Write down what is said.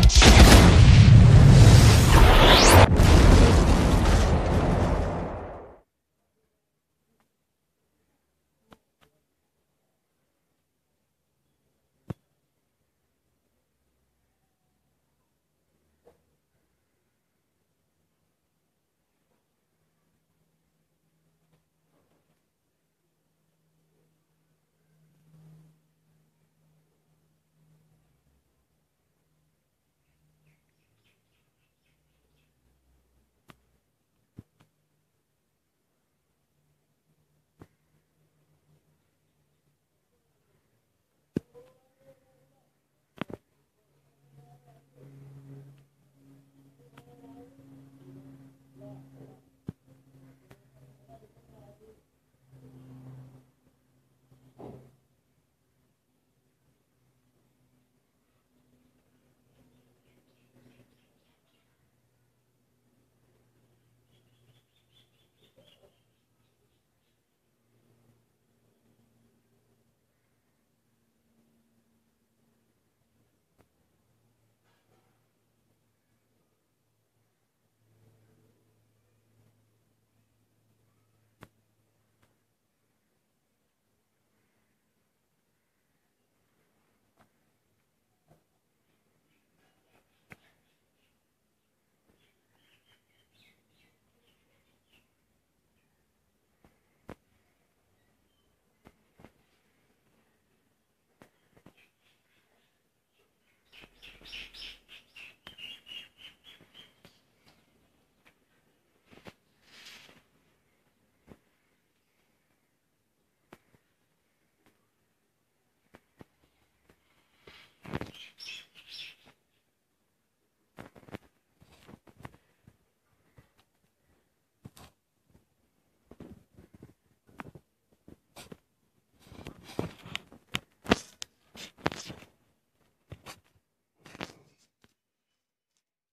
Bye.